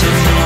to